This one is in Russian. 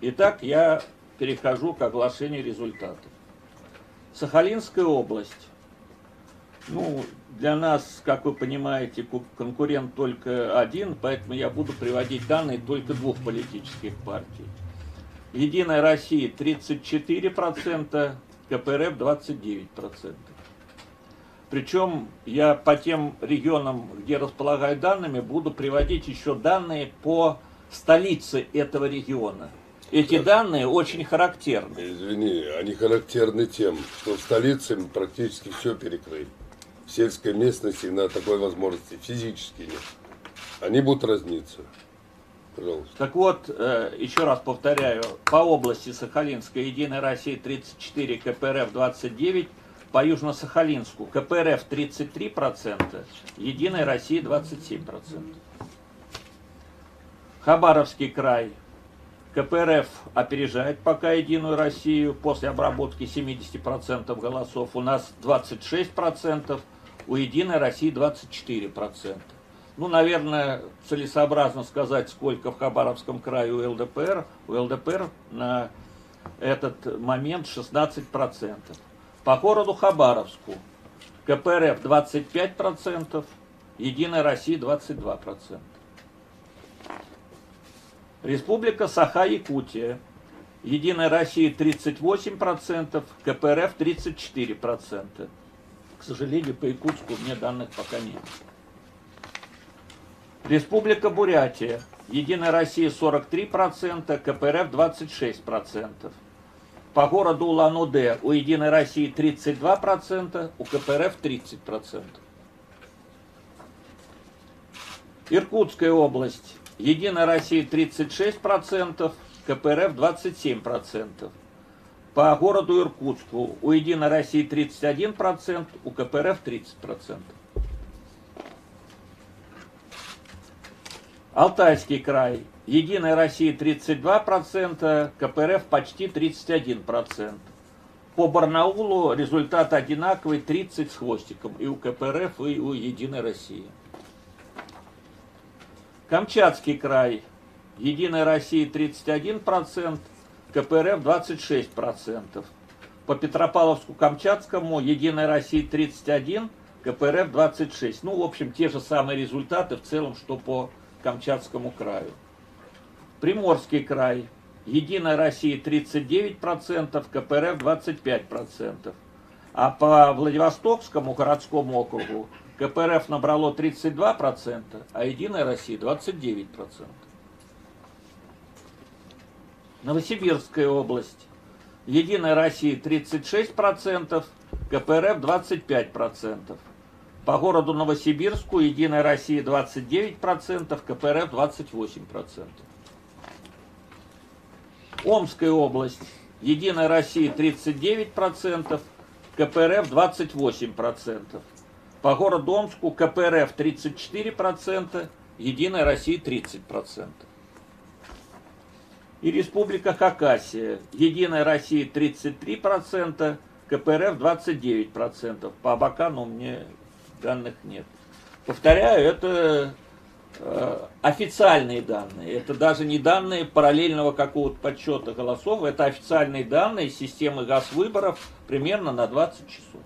Итак, я перехожу к оглашению результатов. Сахалинская область. Ну, для нас, как вы понимаете, конкурент только один, поэтому я буду приводить данные только двух политических партий. Единая Россия 34%, КПРФ 29%. Причем я по тем регионам, где располагаю данными, буду приводить еще данные по столице этого региона. Эти данные очень характерны. Извини, они характерны тем, что в столице практически все перекрыли. В сельской местности на такой возможности физически нет. Они будут разниться. Пожалуйста. Так вот, э, еще раз повторяю, по области Сахалинской Единая Россия 34, КПРФ 29, по Южно-Сахалинску КПРФ 33%, Единая Россия 27%. Хабаровский край КПРФ опережает пока Единую Россию после обработки 70% голосов. У нас 26%, у Единой России 24%. Ну, наверное, целесообразно сказать, сколько в Хабаровском крае у ЛДПР. У ЛДПР на этот момент 16%. По городу Хабаровску КПРФ 25%, Единая Россия 22%. Республика Саха-Якутия. Единая Россия 38%, КПРФ 34%. К сожалению, по Якутску меня данных пока нет. Республика Бурятия. Единая Россия 43%, КПРФ 26%. По городу Улан-Удэ у Единой России 32%, у КПРФ 30%. Иркутская область. Единая Россия 36%, КПРФ 27%. По городу Иркутску у Единой России 31%, у КПРФ 30%. Алтайский край. Единая Россия 32%, КПРФ почти 31%. По Барнаулу результат одинаковый 30 с хвостиком и у КПРФ, и у Единой России. Камчатский край. Единая Россия 31%, КПРФ 26%. По Петропавловску-Камчатскому Единая Россия 31%, КПРФ 26%. Ну, в общем, те же самые результаты в целом, что по Камчатскому краю. Приморский край. Единая Россия 39%, КПРФ 25%. А по Владивостокскому городскому округу КПРФ набрало 32%, а Единая Россия 29%. Новосибирская область. Единая Россия 36%, КПРФ 25%. По городу Новосибирску Единая Россия 29%, КПРФ 28%. Омская область. Единая Россия 39%, КПРФ 28%. По городу Омску КПРФ 34%, Единая Россия 30%. И Республика Хакасия. Единая Россия 33%, КПРФ 29%. По Абакану мне данных нет. Повторяю, это э, официальные данные. Это даже не данные параллельного какого-то подсчета голосов. Это официальные данные системы газ выборов примерно на 20 часов.